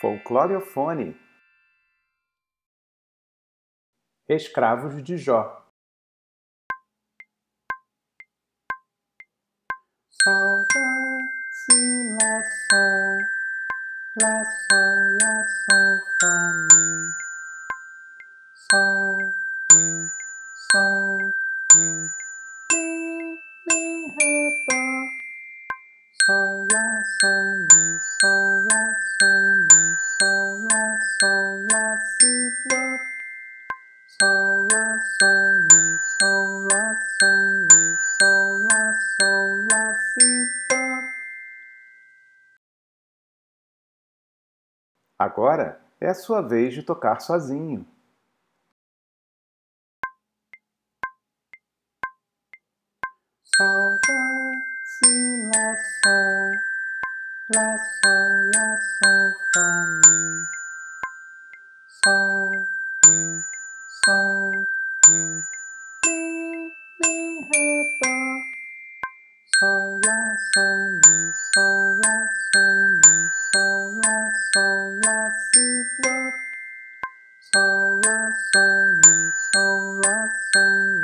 Folcloriofone. Escravos de Jó. Sol, Dó, Si, Lá, Sol Lá, Sol, Lá, Sol, Fá, Mi Sol, Mi, Sol, Mi Mi, Mi, Ré, Dó Sol, Lá, Sol, Mi, Sol, Lá, Sol, Mi Sol, Lá, Sol, Lá, Si, Dó Sol, Lá, Sol, Mi, Sol, Lá, Sol, Mi, Sol, Lá, Sol, Lá, Si, Dó. Agora é a sua vez de tocar sozinho. Sol, Dó, Si, Lá, La Sol, la Sol, fa Mi Sol, Mi, Sol, Mi Mi, Mi, Ré, do. Sol, la Sol, Mi, Sol, la Sol, Mi Sol, la Sol, la Si, do. Sol, la Sol, Mi, Sol, la Sol,